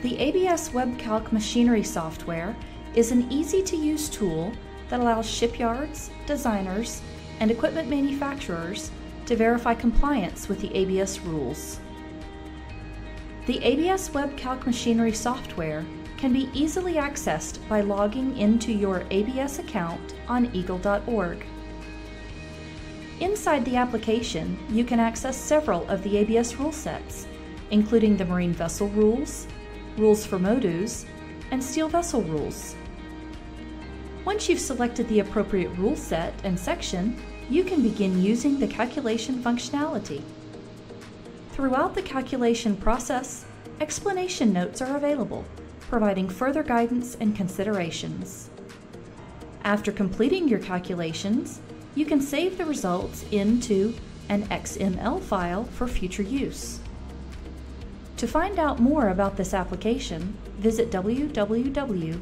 The ABS WebCalc machinery software is an easy to use tool that allows shipyards, designers, and equipment manufacturers to verify compliance with the ABS rules. The ABS WebCalc machinery software can be easily accessed by logging into your ABS account on eagle.org. Inside the application, you can access several of the ABS rule sets, including the marine vessel rules, rules for MODUs, and steel vessel rules. Once you've selected the appropriate rule set and section, you can begin using the calculation functionality. Throughout the calculation process, explanation notes are available, providing further guidance and considerations. After completing your calculations, you can save the results into an XML file for future use. To find out more about this application, visit www.eagle.org.